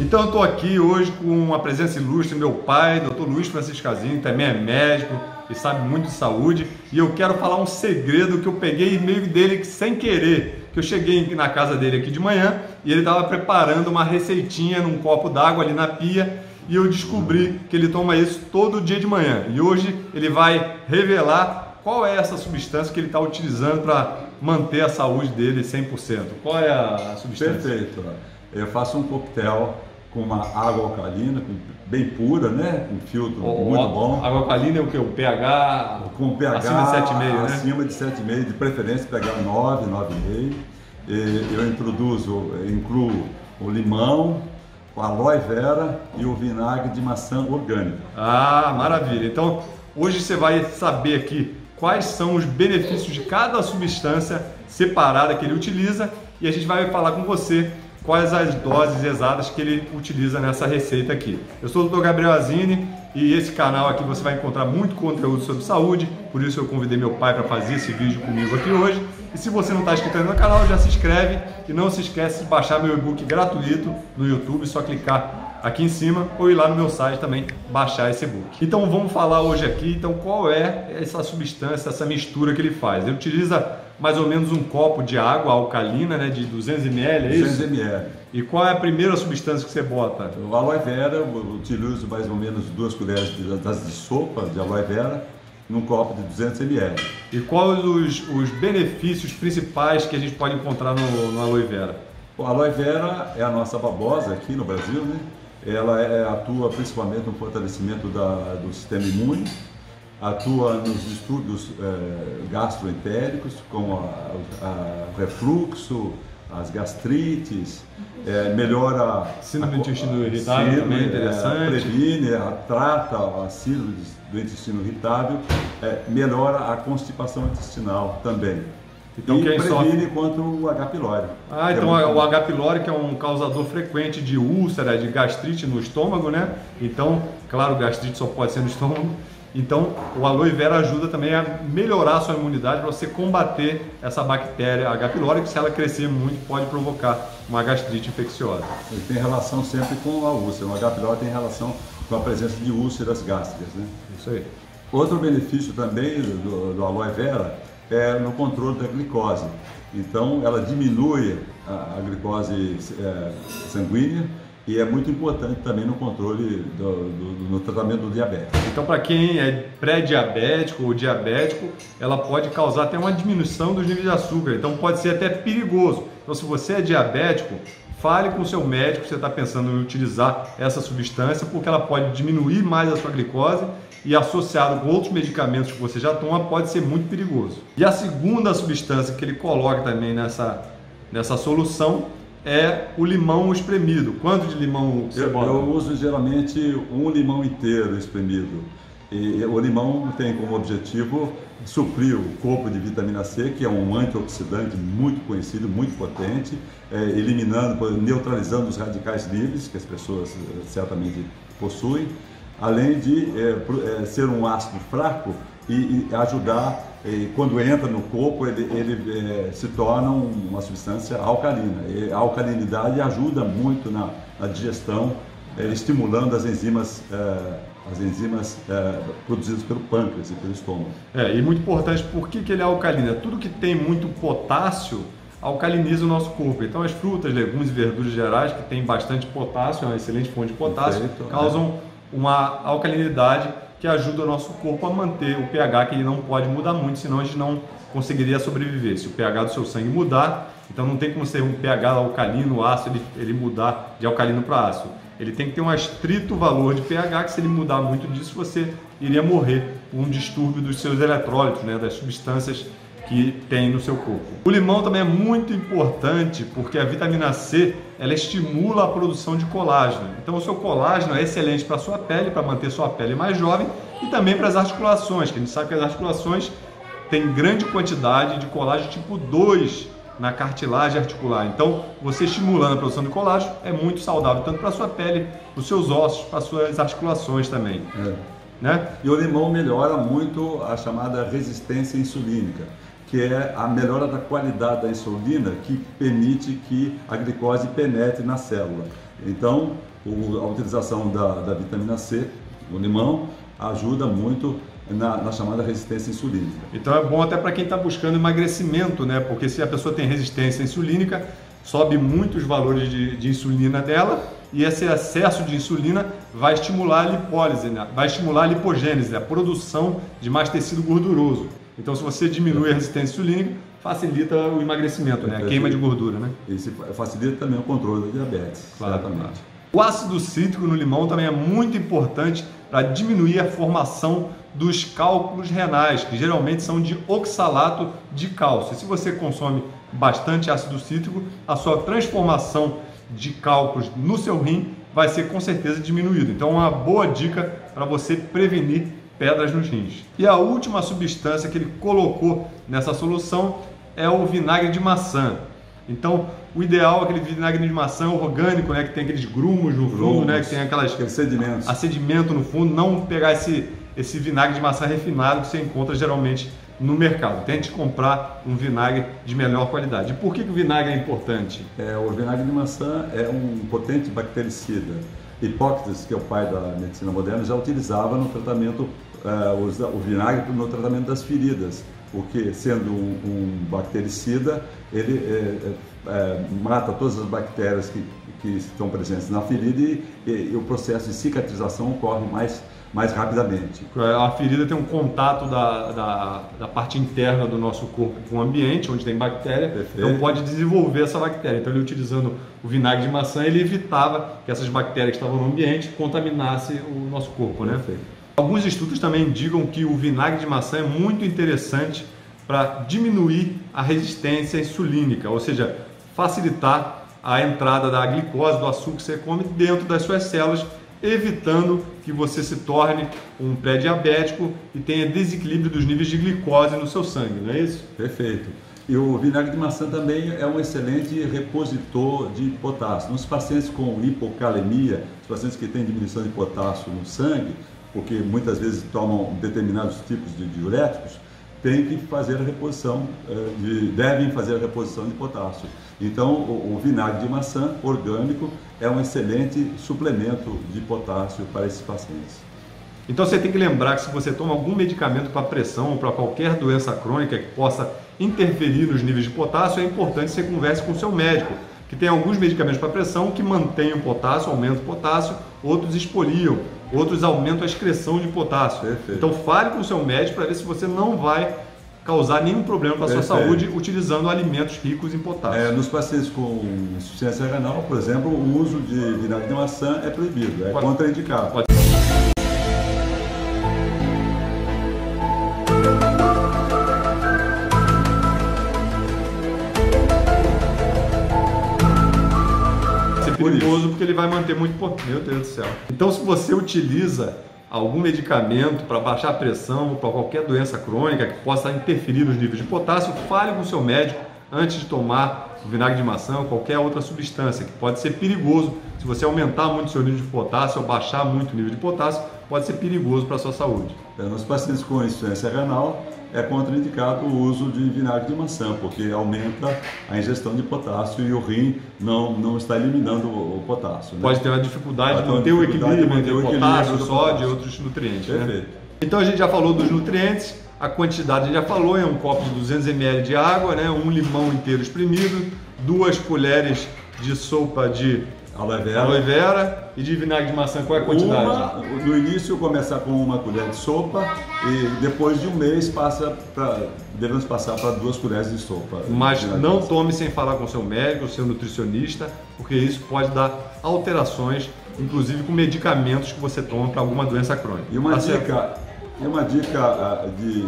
Então estou aqui hoje com uma presença ilustre, meu pai, Dr. Luiz Francisco Casinho, também é médico e sabe muito de saúde. E eu quero falar um segredo que eu peguei meio dele sem querer. Que eu cheguei na casa dele aqui de manhã e ele estava preparando uma receitinha num copo d'água ali na pia e eu descobri que ele toma isso todo dia de manhã. E hoje ele vai revelar qual é essa substância que ele está utilizando para manter a saúde dele 100%. Qual é a substância? Perfeito. Eu faço um coquetel com uma água alcalina, bem pura, né? Com filtro o, muito bom. Água alcalina é o que? O pH? Com pH acima de 7,5, né? Acima de 7,5, de preferência pH 9, 9,5. Eu introduzo, incluo o limão, o aloe vera e o vinagre de maçã orgânica. Ah, maravilha. Então, hoje você vai saber aqui quais são os benefícios de cada substância separada que ele utiliza e a gente vai falar com você quais as doses exatas que ele utiliza nessa receita aqui. Eu sou o Dr. Gabriel Azini e esse canal aqui você vai encontrar muito conteúdo sobre saúde, por isso eu convidei meu pai para fazer esse vídeo comigo aqui hoje. E se você não está inscrito no canal, já se inscreve e não se esquece de baixar meu e-book gratuito no YouTube, só clicar aqui em cima ou ir lá no meu site também baixar esse e-book. Então vamos falar hoje aqui, então qual é essa substância, essa mistura que ele faz. Ele utiliza mais ou menos um copo de água alcalina, né, de 200 ml, é isso? 200 ml. E qual é a primeira substância que você bota? O aloe vera, eu utilizo mais ou menos duas colheres de, de sopa de aloe vera num copo de 200 ml. E quais os, os benefícios principais que a gente pode encontrar no, no aloe vera? O aloe vera é a nossa babosa aqui no Brasil, né? Ela é, atua principalmente no fortalecimento da, do sistema imune, atua nos distúrbios é, gastroentéricos, como o refluxo, as gastrites, é, melhora síndrome do intestino irritável também é interessante, é, previne, trata a síndrome do intestino irritável, é, melhora a constipação intestinal também. Então, e previne sofre... contra o H. pylori. Ah, então é o H. pylori que é um causador frequente de úlcera, de gastrite no estômago, né? Então, claro, gastrite só pode ser no estômago. Então, o aloe vera ajuda também a melhorar a sua imunidade para você combater essa bactéria H. pylori, que se ela crescer muito pode provocar uma gastrite infecciosa. Ele tem relação sempre com a úlcera. O H. pylori tem relação com a presença de úlceras gástricas, né? Isso aí. Outro benefício também do, do aloe vera é no controle da glicose. Então, ela diminui a, a glicose é, sanguínea e é muito importante também no controle do, do no tratamento do diabetes. Então, para quem é pré-diabético ou diabético, ela pode causar até uma diminuição dos níveis de açúcar, então pode ser até perigoso. Então, se você é diabético, fale com o seu médico se você está pensando em utilizar essa substância, porque ela pode diminuir mais a sua glicose e associado com outros medicamentos que você já toma, pode ser muito perigoso. E a segunda substância que ele coloca também nessa, nessa solução é o limão espremido. Quanto de limão você eu, bota? Eu uso geralmente um limão inteiro espremido. E o limão tem como objetivo suprir o corpo de vitamina C, que é um antioxidante muito conhecido, muito potente, é, eliminando, neutralizando os radicais livres, que as pessoas eh, certamente possuem, além de é, é, ser um ácido fraco e, e ajudar e quando entra no corpo, ele, ele é, se torna uma substância alcalina. E a alcalinidade ajuda muito na, na digestão, é, estimulando as enzimas, é, as enzimas produzidas pelo pâncreas e pelo estômago. É, e muito importante, por que, que ele é alcalino? Tudo que tem muito potássio alcaliniza o nosso corpo. Então as frutas, legumes e verduras gerais que têm bastante potássio, é uma excelente fonte de potássio, Perfeito, causam uma alcalinidade que ajuda o nosso corpo a manter o pH que ele não pode mudar muito, senão a gente não conseguiria sobreviver. Se o pH do seu sangue mudar, então não tem como ser um pH alcalino, ácido, ele, ele mudar de alcalino para ácido. Ele tem que ter um estrito valor de pH, que se ele mudar muito disso, você iria morrer por um distúrbio dos seus eletrólitos, né, das substâncias que tem no seu corpo. O limão também é muito importante porque a vitamina C ela estimula a produção de colágeno. Então o seu colágeno é excelente para a sua pele, para manter sua pele mais jovem e também para as articulações, que a gente sabe que as articulações têm grande quantidade de colágeno tipo 2 na cartilagem articular. Então, você estimulando a produção de colágeno é muito saudável, tanto para a sua pele, para os seus ossos, para as suas articulações também. É. Né? E o limão melhora muito a chamada resistência insulínica que é a melhora da qualidade da insulina, que permite que a glicose penetre na célula. Então, a utilização da, da vitamina C no limão ajuda muito na, na, chamada resistência insulínica. Então é bom até para quem está buscando emagrecimento, né? Porque se a pessoa tem resistência insulínica, sobe muito os valores de, de insulina dela e esse excesso de insulina vai estimular a lipólise, né? vai estimular a lipogênese, a produção de mais tecido gorduroso. Então, se você diminui a resistência insulínica, facilita o emagrecimento, né? a queima de gordura. Né? Isso facilita também o controle da diabetes. Claro, claro. O ácido cítrico no limão também é muito importante para diminuir a formação dos cálculos renais, que geralmente são de oxalato de cálcio. E se você consome bastante ácido cítrico, a sua transformação de cálculos no seu rim vai ser com certeza diminuído. Então, uma boa dica para você prevenir pedras nos rins. E a última substância que ele colocou nessa solução é o vinagre de maçã. Então, o ideal é aquele vinagre de maçã orgânico, né, que tem aqueles grumos no fundo, grumos, né, que tem aquelas aqueles sedimentos. A sedimento no fundo, não pegar esse esse vinagre de maçã refinado que você encontra geralmente no mercado. Tente comprar um vinagre de melhor qualidade. E por que, que o vinagre é importante? É, o vinagre de maçã é um potente bactericida. Hipócrates, que é o pai da medicina moderna, já utilizava no tratamento uh, o vinagre no tratamento das feridas, porque sendo um, um bactericida, ele é, é, mata todas as bactérias que, que estão presentes na ferida e, e, e o processo de cicatrização ocorre mais mais rapidamente. A ferida tem um contato da, da, da, parte interna do nosso corpo com o ambiente, onde tem bactéria, Perfeito. então pode desenvolver essa bactéria. Então, ele utilizando o vinagre de maçã, ele evitava que essas bactérias que estavam no ambiente contaminassem o nosso corpo. Né? Alguns estudos também indicam que o vinagre de maçã é muito interessante para diminuir a resistência insulínica, ou seja, facilitar a entrada da glicose, do açúcar que você come dentro das suas células evitando que você se torne um pré-diabético e tenha desequilíbrio dos níveis de glicose no seu sangue, não é isso? Perfeito. E o vinagre de maçã também é um excelente repositor de potássio. Nos pacientes com hipocalemia, os pacientes que têm diminuição de potássio no sangue, porque muitas vezes tomam determinados tipos de diuréticos, tem que fazer a reposição, eh, de, devem fazer a reposição de potássio. Então, o, o, vinagre de maçã orgânico é um excelente suplemento de potássio para esses pacientes. Então, você tem que lembrar que se você toma algum medicamento para pressão ou para qualquer doença crônica que possa interferir nos níveis de potássio, é importante que você converse com o seu médico, que tem alguns medicamentos para pressão que mantêm o potássio, aumentam o potássio, outros expoliam, outros aumentam a excreção de potássio. Perfeito. Então fale com o seu médico para ver se você não vai causar nenhum problema para a sua saúde utilizando alimentos ricos em potássio. É, nos pacientes com insuficiência renal, por exemplo, o uso de vinagre de maçã é proibido, é Pode. contraindicado. Pode. Perigoso porque ele vai manter muito. Meu Deus do céu. Então, se você utiliza algum medicamento para baixar a pressão, para qualquer doença crônica que possa interferir nos níveis de potássio, fale com o seu médico antes de tomar o vinagre de maçã ou qualquer outra substância que pode ser perigoso. Se você aumentar muito o seu nível de potássio ou baixar muito o nível de potássio, pode ser perigoso para a sua saúde. É, nos pacientes com insuficiência renal, é contraindicado o uso de vinagre de maçã, porque aumenta a ingestão de potássio e o rim não, não está eliminando o, potássio. Né? Pode ter uma dificuldade de manter o equilíbrio entre o potássio, sódio e outros nutrientes. Né? Perfeito. Né? Então a gente já falou dos nutrientes, a quantidade a gente já falou, é um copo de 200 ml de água, né? um limão inteiro espremido, duas colheres de sopa de aloe vera. aloe vera e de vinagre de maçã, qual é a quantidade? Uma, no início começar com uma colher de sopa e depois de um mês passa para devemos passar para duas colheres de sopa. Mas não tome sem falar com seu médico, seu nutricionista, porque isso pode dar alterações, inclusive com medicamentos que você toma para alguma doença crônica. E uma tá dica, e uma dica uh, de,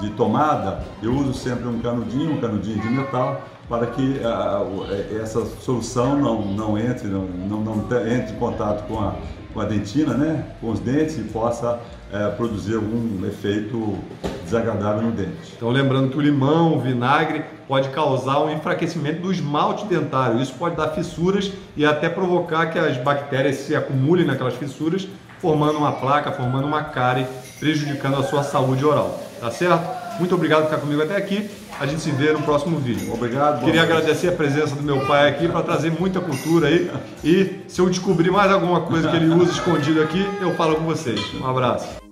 de tomada, eu uso sempre um canudinho, um canudinho de metal para que a, a, essa solução não, não, entre, não, não, não entre em contato com a, com a dentina, né, com os dentes e possa é, produzir algum efeito desagradável no dente. Então lembrando que o limão, o vinagre pode causar um enfraquecimento do esmalte dentário. Isso pode dar fissuras e até provocar que as bactérias se acumulem naquelas fissuras, formando uma placa, formando uma cárie, prejudicando a sua saúde oral. Tá certo? Muito obrigado por ficar comigo até aqui. A gente se vê no próximo vídeo. Obrigado. Queria agradecer a presença do meu pai aqui para trazer muita cultura aí. E se eu descobrir mais alguma coisa que ele usa escondido aqui, eu falo com vocês. Um abraço.